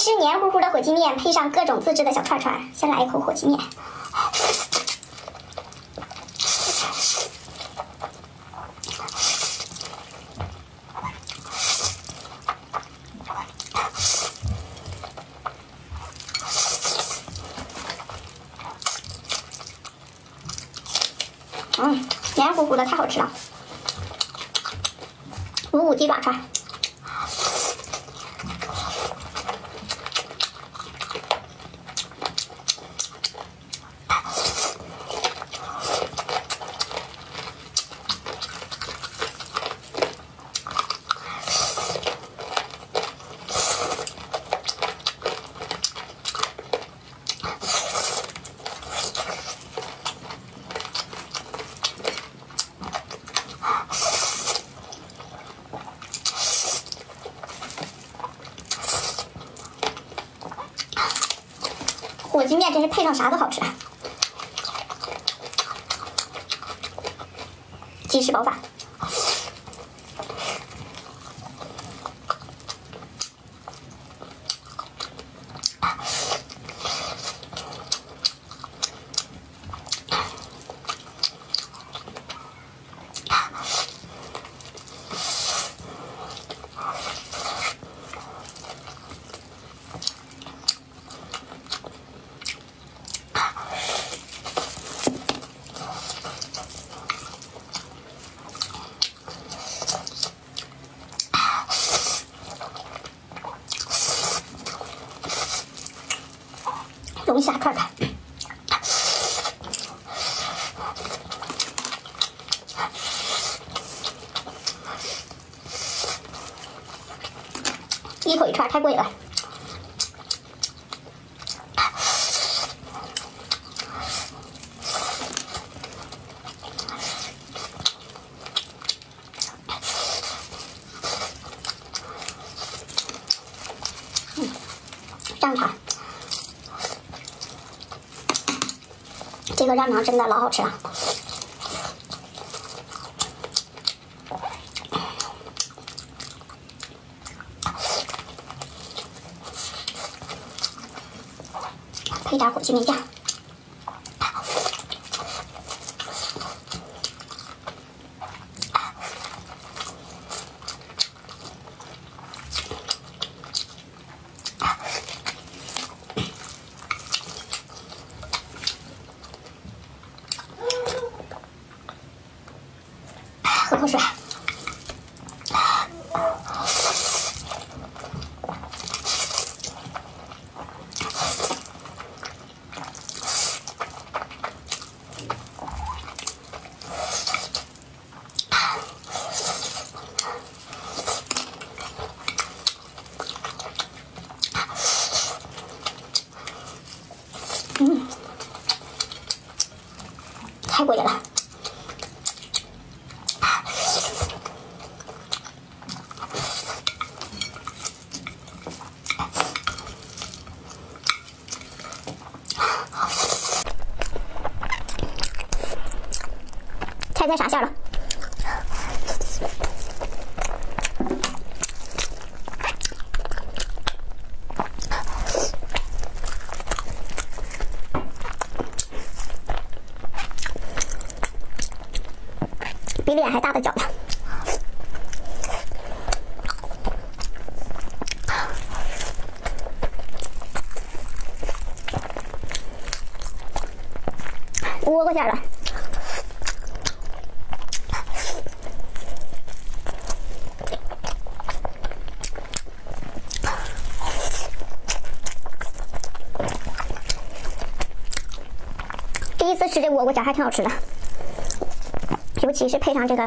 吃黏糊糊的火鸡面，配上各种自制的小串串。先来一口火鸡面。嗯，黏糊糊的，太好吃了。五五鸡爪串。火鸡面真是配上啥都好吃，鸡翅饱饭。龙虾串串，一口一串太贵了。上场。这个酱肠真的老好吃了，配点火鸡面酱，口水。嗯，太过瘾了。猜猜啥馅了？比脸还大的饺子，窝瓜馅的。第一次吃这窝瓜馅还挺好吃的。尤其是配上这个